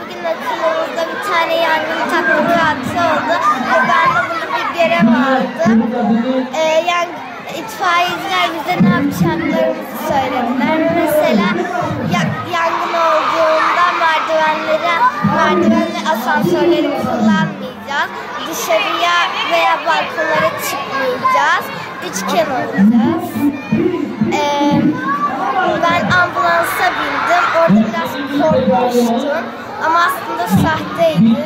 Bugün okulumuzda bir tane yangın tatbikatı oldu. Ve ben de bunu bir aldım. Ee, yan, itfaiyeciler bize ne yapacaklarımızı söylediler. Mesela ya- yangın olduğunda merdivenlere, merdiven ve asansörleri kullanmayacağız. Dışarıya veya balkonlara çıkmayacağız. Üçgen olacağız. Ee, ben ambulansa bindim. Orada biraz korkmuştum. Ama aslında sahteydi.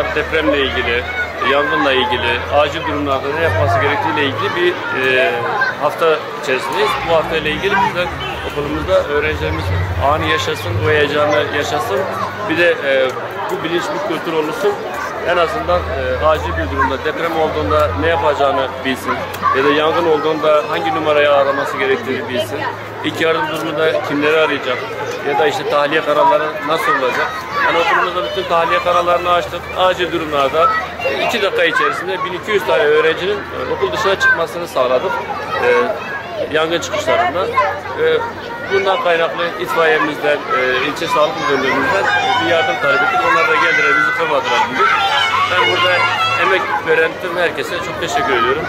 Çocuklar depremle ilgili, yangınla ilgili, acil durumlarda ne yapması gerektiğiyle ilgili bir e, hafta içerisindeyiz. Bu hafta ile ilgili biz de okulumuzda öğrencilerimiz anı yaşasın, bu heyecanı yaşasın. Bir de e, bu bilinç, bu kültür oluşsun. En azından e, acil bir durumda, deprem olduğunda ne yapacağını bilsin. Ya da yangın olduğunda hangi numarayı araması gerektiğini bilsin. İlk yardım durumunda kimleri arayacak? Ya da işte tahliye kararları nasıl olacak? Yani okulumuzda bütün tahliye kararlarını açtık. Acil durumlarda 2 dakika içerisinde 1200 tane öğrencinin e, okul dışına çıkmasını sağladık. E, yangın çıkışlarında. E, bundan kaynaklı itfaiyemizden, e, ilçe sağlık müdürlüğümüzden e, bir yardım talep ettik. Onlar da geldiler, bizi kırmadılar. Ben burada emek veren tüm herkese çok teşekkür ediyorum.